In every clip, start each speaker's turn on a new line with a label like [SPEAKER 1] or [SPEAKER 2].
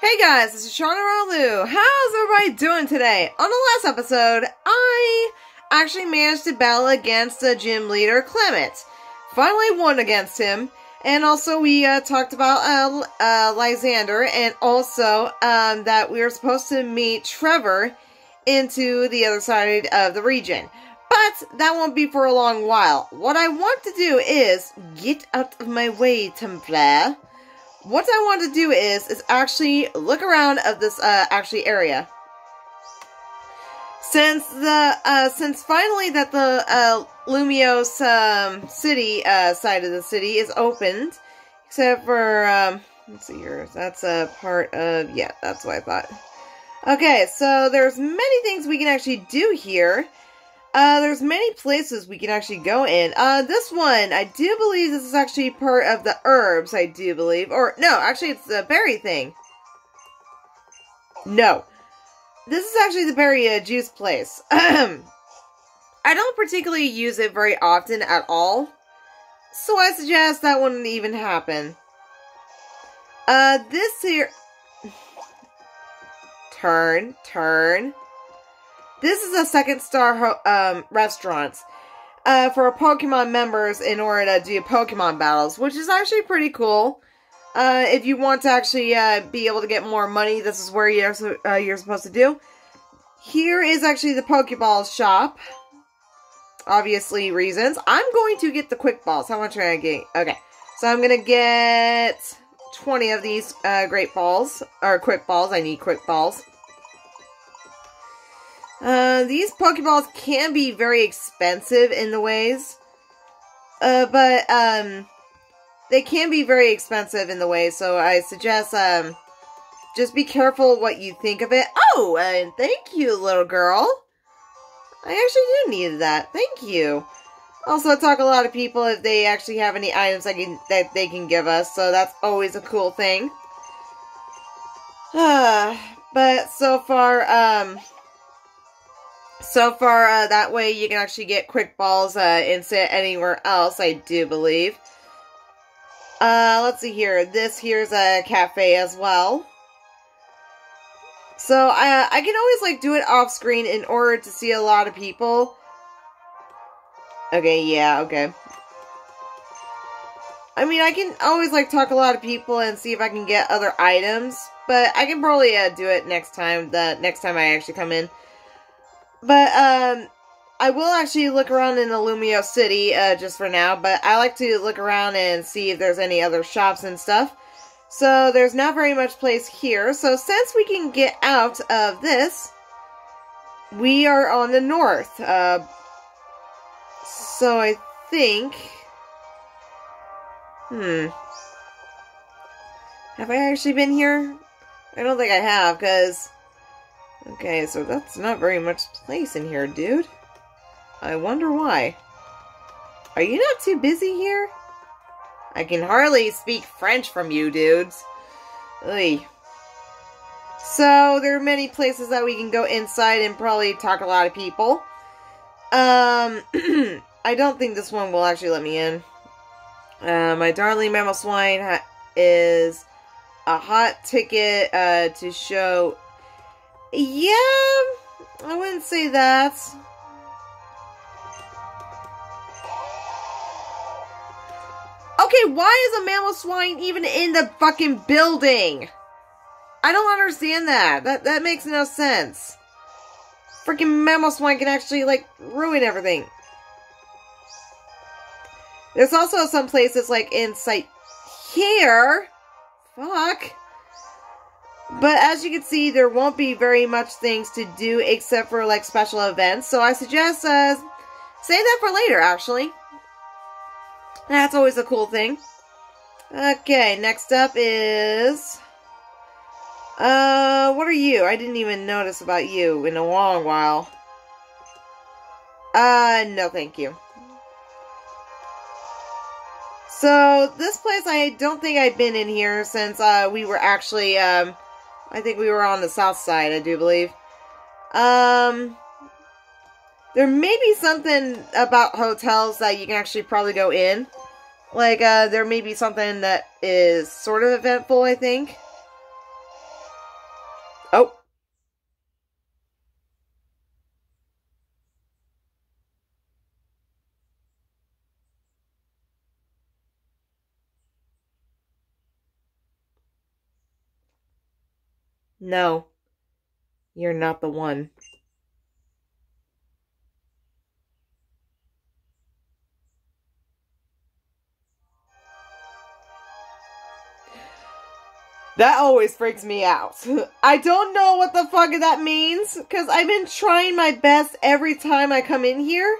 [SPEAKER 1] Hey guys, this is Shaunna Riolu. How's everybody doing today? On the last episode, I actually managed to battle against the gym leader, Clemont. Finally won against him. And also we uh, talked about uh, uh, Lysandre and also um, that we were supposed to meet Trevor into the other side of the region. But that won't be for a long while. What I want to do is get out of my way, Templar. What I want to do is is actually look around of this uh, actually area. Since the uh, since finally that the uh, Lumiose um, city uh, side of the city is opened, except for um, let's see here, that's a part of yeah, that's what I thought. Okay, so there's many things we can actually do here. Uh, there's many places we can actually go in. Uh, this one, I do believe this is actually part of the herbs, I do believe. Or, no, actually it's the berry thing. No. This is actually the berry uh, juice place. I don't particularly use it very often at all. So I suggest that wouldn't even happen. Uh, this here... turn, turn. This is a second star um, restaurant uh, for Pokemon members in order to do Pokemon battles, which is actually pretty cool. Uh, if you want to actually uh, be able to get more money, this is where you're, uh, you're supposed to do. Here is actually the Pokeball shop. Obviously, reasons. I'm going to get the Quick Balls. How much are I getting? Okay. So I'm going to get 20 of these uh, Great Balls. Or Quick Balls. I need Quick Balls. Uh, these Pokeballs can be very expensive in the ways. Uh, but, um, they can be very expensive in the way, so I suggest, um, just be careful what you think of it. Oh, and thank you, little girl. I actually do need that. Thank you. Also, talk a lot of people if they actually have any items can, that they can give us, so that's always a cool thing. Uh, but so far, um, so far, uh, that way you can actually get quick balls uh, instead anywhere else, I do believe. Uh, let's see here. This here's a cafe as well. So, I, I can always, like, do it off screen in order to see a lot of people. Okay, yeah, okay. I mean, I can always, like, talk a lot of people and see if I can get other items. But I can probably uh, do it next time, the next time I actually come in. But, um, I will actually look around in Illumio City, uh, just for now, but I like to look around and see if there's any other shops and stuff. So, there's not very much place here, so since we can get out of this, we are on the north, uh, so I think, hmm, have I actually been here? I don't think I have, because Okay, so that's not very much place in here, dude. I wonder why. Are you not too busy here? I can hardly speak French from you, dudes. Ugh. So, there are many places that we can go inside and probably talk a lot of people. Um, I don't think this one will actually let me in. Uh, my darling Mamoswine is a hot ticket uh, to show yeah, I wouldn't say that. Okay, why is a Mamoswine even in the fucking building? I don't understand that. That that makes no sense. Freaking Mamoswine can actually, like, ruin everything. There's also some places, like, in sight here. Fuck. But as you can see, there won't be very much things to do except for like special events. So I suggest uh, save that for later, actually. That's always a cool thing. Okay, next up is... Uh, what are you? I didn't even notice about you in a long while. Uh, no thank you. So, this place, I don't think I've been in here since, uh, we were actually, um, I think we were on the south side, I do believe. Um, there may be something about hotels that you can actually probably go in. Like, uh, there may be something that is sort of eventful, I think. Oh. No. You're not the one. That always freaks me out. I don't know what the fuck that means, because I've been trying my best every time I come in here.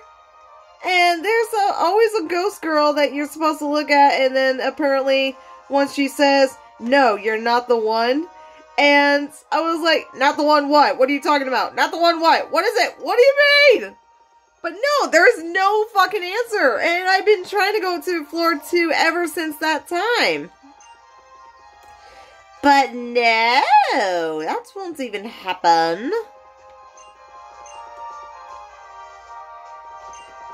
[SPEAKER 1] And there's a, always a ghost girl that you're supposed to look at, and then apparently once she says, no, you're not the one. And I was like, not the one what? What are you talking about? Not the one what? What is it? What do you mean? But no, there's no fucking answer. And I've been trying to go to floor two ever since that time. But no, that won't even happen.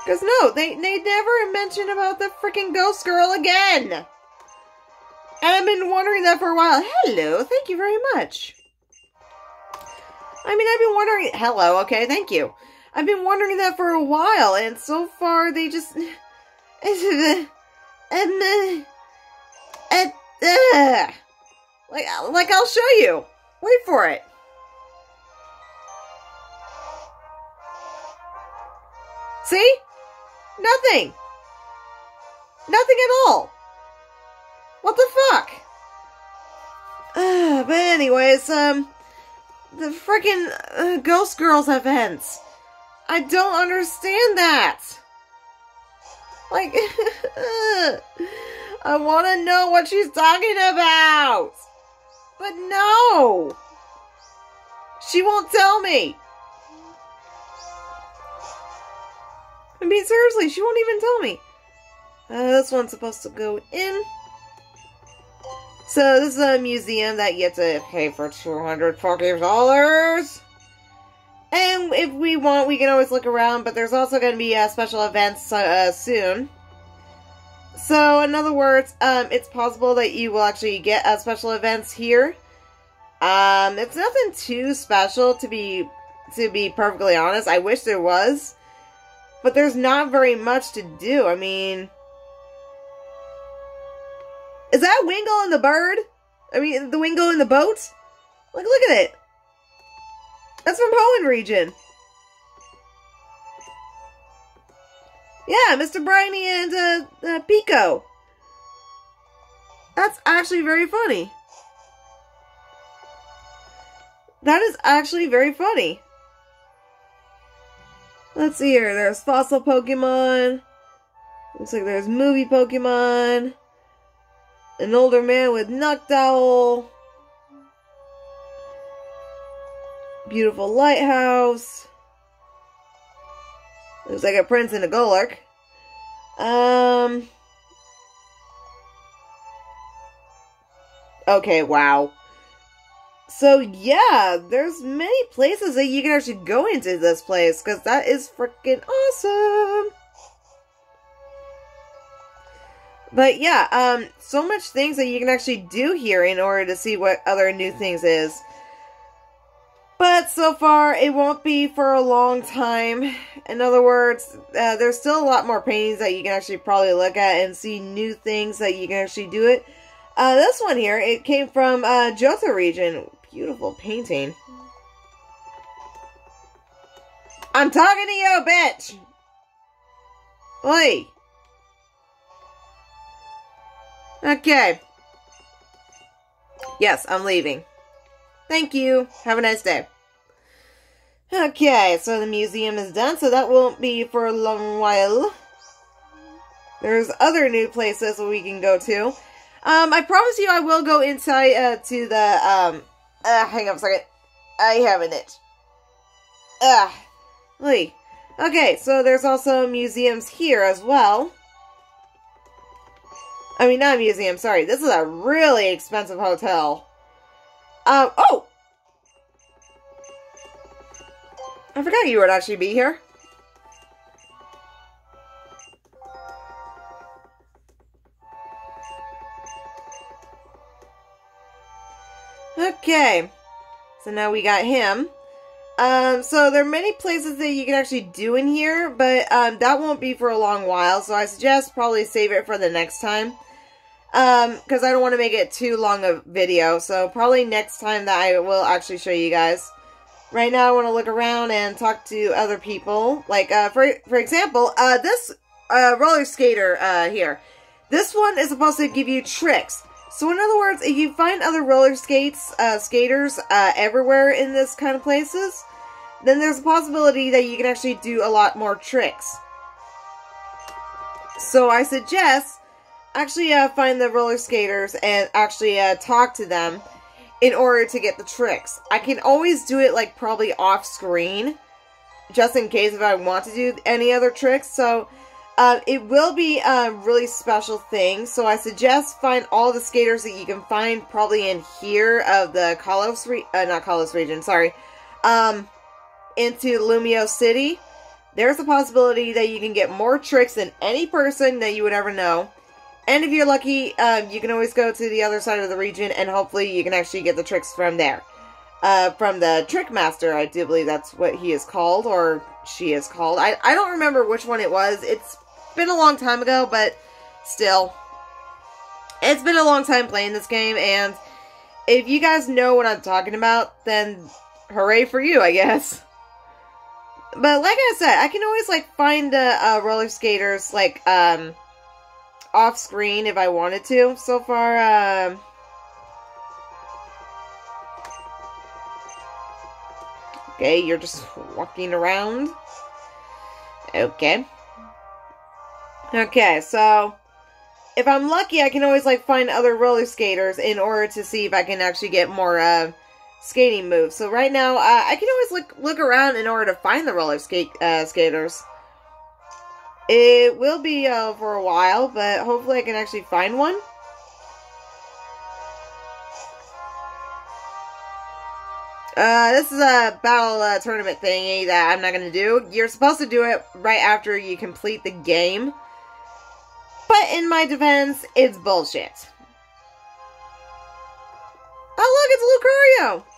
[SPEAKER 1] Because no, they, they never mention about the freaking ghost girl again. And I've been wondering that for a while. Hello, thank you very much. I mean, I've been wondering. Hello, okay, thank you. I've been wondering that for a while, and so far they just. uh, uh, like, like I'll show you. Wait for it. See? Nothing. Nothing at all. What the fuck? Uh, but anyways, um, the freaking uh, Ghost Girls events. I don't understand that. Like, I want to know what she's talking about. But no! She won't tell me! I mean, seriously, she won't even tell me. Uh, this one's supposed to go in. So, this is a museum that you have to pay for 200 fucking dollars. And if we want, we can always look around, but there's also going to be uh, special events uh, soon. So, in other words, um, it's possible that you will actually get uh, special events here. Um, it's nothing too special to be to be perfectly honest. I wish there was, but there's not very much to do. I mean, is that Wingull and the bird? I mean, the Wingull in the boat? Like, look at it. That's from Hoenn region. Yeah, Mr. Briny and uh, uh, Peeko. That's actually very funny. That is actually very funny. Let's see here. There's fossil Pokemon. Looks like there's movie Pokemon. An older man with Noctowl. Beautiful lighthouse. Looks like a prince and a Golurk. Um. Okay, wow. So yeah, there's many places that you can actually go into this place because that is freaking awesome. But yeah, um, so much things that you can actually do here in order to see what other new things is. But so far, it won't be for a long time. In other words, uh, there's still a lot more paintings that you can actually probably look at and see new things that you can actually do it. Uh, this one here, it came from uh, Johto region. Beautiful painting. I'm talking to you, bitch! Oi! Okay. Yes, I'm leaving. Thank you. Have a nice day. Okay, so the museum is done, so that won't be for a long while. There's other new places we can go to. Um, I promise you I will go inside uh, to the, um, uh, hang on a second. I have an itch. Ugh. Lee. Okay, so there's also museums here as well. I mean, not a museum, sorry. This is a really expensive hotel. Um, oh! I forgot you would actually be here. Okay. So now we got him. Um, so there are many places that you can actually do in here, but um, that won't be for a long while. So I suggest probably save it for the next time. Um, because I don't want to make it too long a video. So probably next time that I will actually show you guys. Right now I want to look around and talk to other people. Like, uh, for, for example, uh, this, uh, roller skater, uh, here. This one is supposed to give you tricks. So in other words, if you find other roller skates, uh, skaters, uh, everywhere in this kind of places, then there's a possibility that you can actually do a lot more tricks. So I suggest actually uh, find the roller skaters and actually uh, talk to them in order to get the tricks. I can always do it like probably off screen just in case if I want to do any other tricks. So uh, it will be a really special thing, so I suggest find all the skaters that you can find probably in here of the Kalos, re uh, not Kalos region, sorry, um, into Lumiose City. There's a possibility that you can get more tricks than any person that you would ever know. And if you're lucky, um, you can always go to the other side of the region and hopefully you can actually get the tricks from there. Uh, from the Trick Master, I do believe that's what he is called, or she is called. I, I don't remember which one it was. It's been a long time ago, but still. It's been a long time playing this game, and if you guys know what I'm talking about, then hooray for you, I guess. But like I said, I can always, like, find uh, uh, roller skaters, like, um, off screen if I wanted to. So far, um... Okay, you're just walking around. Okay. Okay, so if I'm lucky, I can always like find other roller skaters in order to see if I can actually get more uh, skating moves. So right now, uh, I can always look look around in order to find the roller skate uh, skaters. It will be uh, for a while, but hopefully I can actually find one. Uh, this is a battle uh, tournament thingy that I'm not going to do. You're supposed to do it right after you complete the game. But in my defense, it's bullshit. Oh, look, it's Lucario!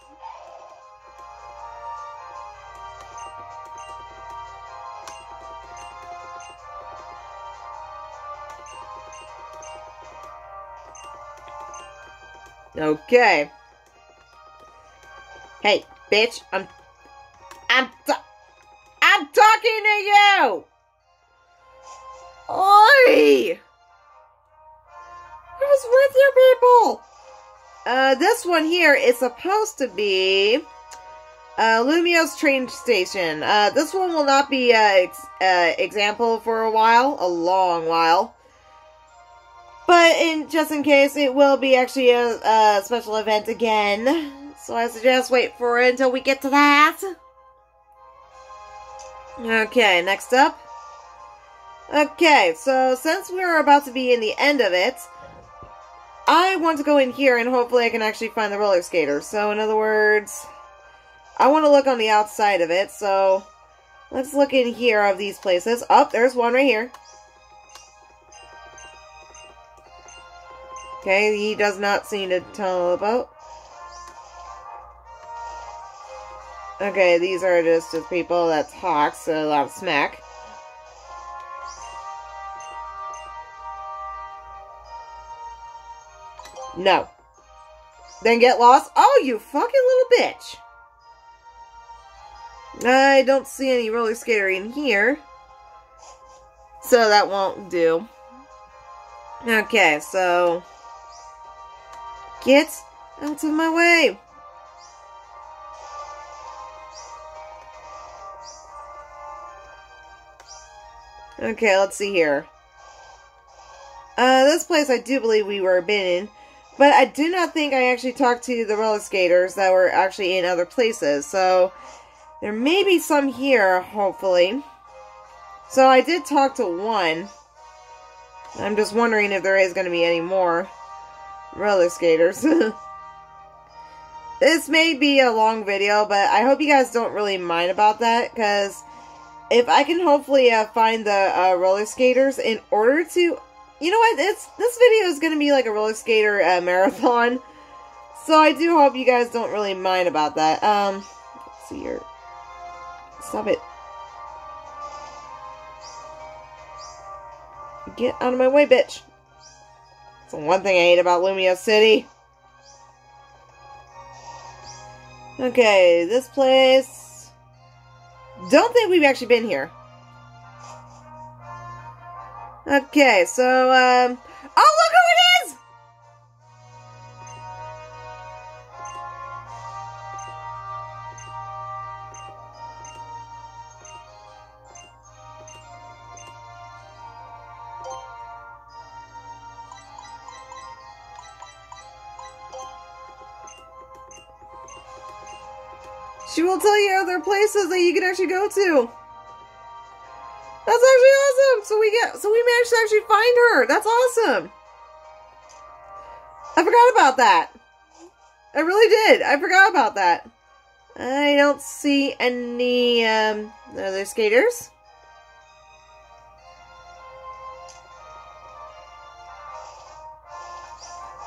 [SPEAKER 1] Okay. Hey, bitch, I'm... I'm... I'm talking to you! Oi! What's with you people? Uh, this one here is supposed to be uh, Lumiose train station. Uh, this one will not be uh, ex uh, example for a while, a long while. But in just in case, it will be actually a, a special event again. So I suggest wait for it until we get to that. Okay, next up. Okay, so since we're about to be in the end of it, I want to go in here and hopefully I can actually find the roller skater. So in other words, I want to look on the outside of it. So let's look in here of these places. Oh, there's one right here. Okay, he does not seem to tell about. Okay, these are just the people that talk, so a lot of smack. No. Then get lost? Oh, you fucking little bitch. I don't see any roller skater in here. So that won't do. Okay, so... Get out of my way! Okay, let's see here. Uh, this place I do believe we were been in. But I do not think I actually talked to the roller skaters that were actually in other places. So there may be some here, hopefully. So I did talk to one. I'm just wondering if there is going to be any more roller skaters. this may be a long video, but I hope you guys don't really mind about that, because if I can hopefully uh, find the uh, roller skaters in order to you know what? It's this video is gonna be like a roller skater uh, marathon. So I do hope you guys don't really mind about that. Um, let's see here. Stop it. Get out of my way, bitch. One thing I hate about Lumiose City. Okay, this place... Don't think we've actually been here. Okay, so, um... Oh, look She will tell you other places that you can actually go to. That's actually awesome. So we get so we managed to actually find her. That's awesome. I forgot about that. I really did. I forgot about that. I don't see any um, other skaters.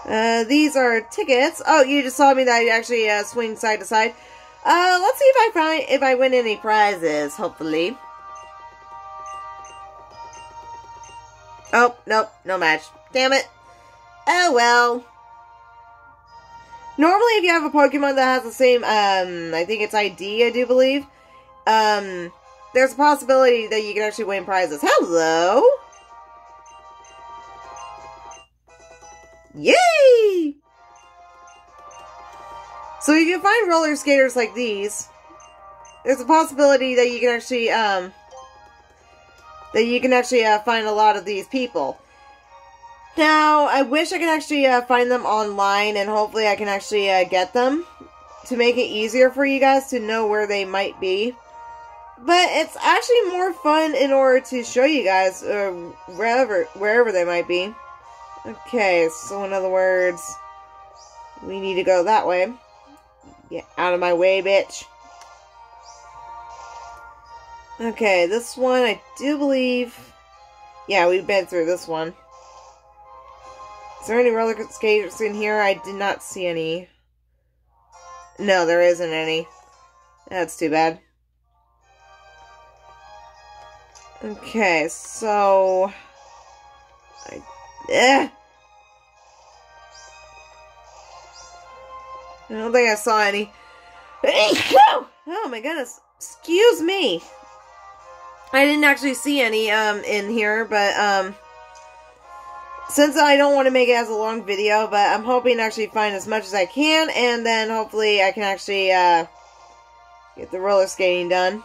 [SPEAKER 1] Uh, these are tickets. Oh, you just saw me that I actually uh, swing side to side. Uh, let's see if I find if I win any prizes. Hopefully. Oh nope, no match. Damn it. Oh well. Normally, if you have a Pokemon that has the same, um, I think it's ID, I do believe, um, there's a possibility that you can actually win prizes. Hello! Yay! So if you can find roller skaters like these. There's a possibility that you can actually, um, that you can actually uh, find a lot of these people. Now, I wish I could actually uh, find them online and hopefully I can actually uh, get them to make it easier for you guys to know where they might be. But it's actually more fun in order to show you guys uh, wherever wherever they might be. Okay, so in other words, we need to go that way. Get out of my way, bitch. Okay, this one I do believe... Yeah, we've been through this one. Is there any roller skaters in here? I did not see any. No, there isn't any. That's too bad. Okay, so... I... Eh. I don't think I saw any. oh my goodness. Excuse me. I didn't actually see any um in here, but um since I don't want to make it as a long video, but I'm hoping to actually find as much as I can, and then hopefully I can actually uh, get the roller skating done.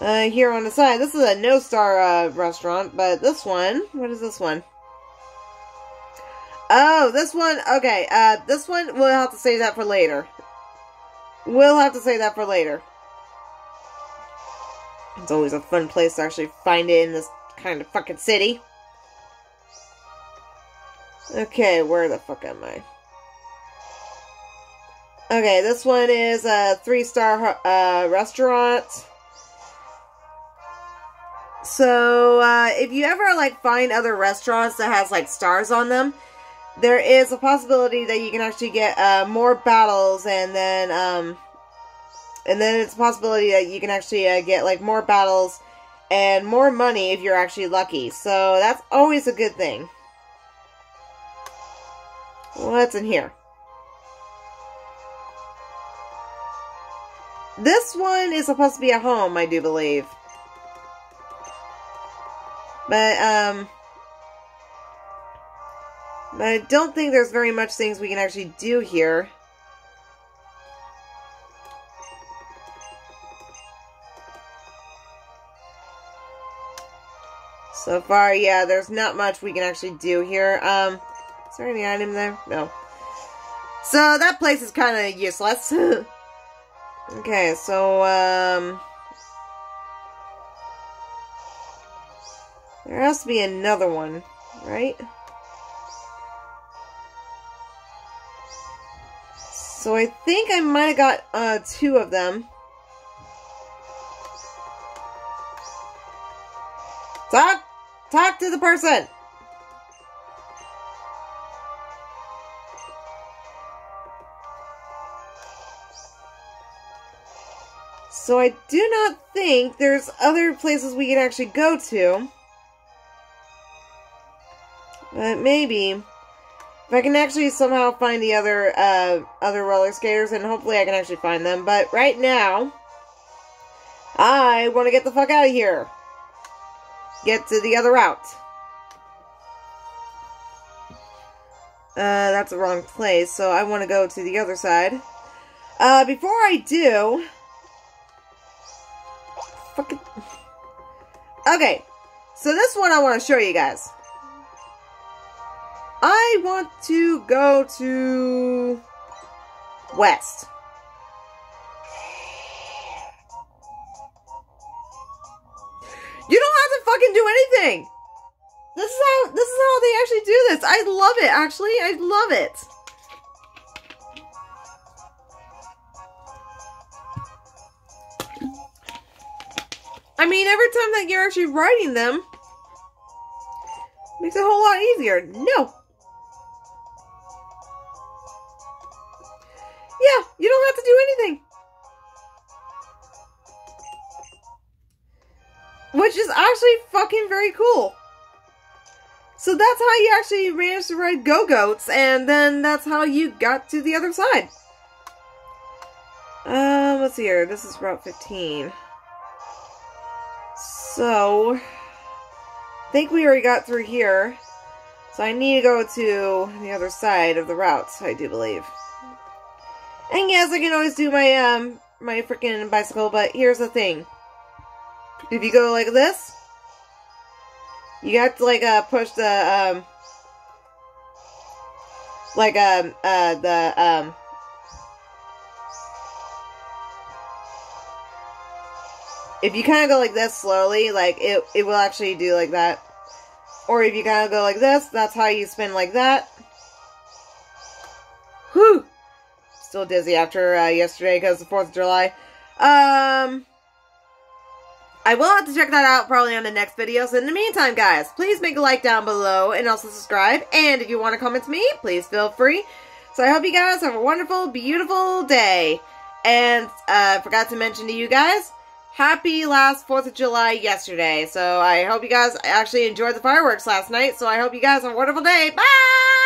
[SPEAKER 1] Uh, here on the side, this is a no-star uh, restaurant, but this one, what is this one? Oh, this one, okay, uh, this one, we'll have to save that for later. We'll have to save that for later. It's always a fun place to actually find it in this kind of fucking city. Okay, where the fuck am I? Okay, this one is a three-star uh, restaurant. So, uh, if you ever, like, find other restaurants that has, like, stars on them, there is a possibility that you can actually get, uh, more battles and then, um, and then it's a possibility that you can actually uh, get, like, more battles and more money if you're actually lucky. So, that's always a good thing. What's in here? This one is supposed to be a home, I do believe. But, um... But I don't think there's very much things we can actually do here. So far, yeah, there's not much we can actually do here. Um... Is there any item there? No. So that place is kind of useless. okay, so, um... There has to be another one, right? So I think I might have got uh, two of them. Talk, talk to the person. So I do not think there's other places we can actually go to. But maybe. If I can actually somehow find the other, uh, other roller skaters, and hopefully I can actually find them. But right now, I want to get the fuck out of here. Get to the other route. Uh, that's the wrong place, so I want to go to the other side. Uh, before I do... Fucking... Okay, so this one I want to show you guys. I want to go to... West. You don't have to fucking do anything! This is how this is how they actually do this. I love it actually. I love it. I mean, every time that you're actually writing them makes it a whole lot easier. No. Which is actually fucking very cool. So that's how you actually managed to ride Gogoats, and then that's how you got to the other side. Um, let's see here. This is Route 15. So, I think we already got through here. So I need to go to the other side of the routes, I do believe. And yes, I can always do my, um, my freaking bicycle, but here's the thing. If you go like this, you have to like uh push the um like um uh the um if you kind of go like this slowly, like it it will actually do like that. Or if you kind of go like this, that's how you spin like that. Whew! Still dizzy after uh, yesterday because the 4th of July. Um, I will have to check that out probably on the next video. So in the meantime, guys, please make a like down below and also subscribe. And if you want to comment to me, please feel free. So I hope you guys have a wonderful, beautiful day. And uh, forgot to mention to you guys, happy last 4th of July yesterday. So I hope you guys actually enjoyed the fireworks last night. So I hope you guys have a wonderful day. Bye!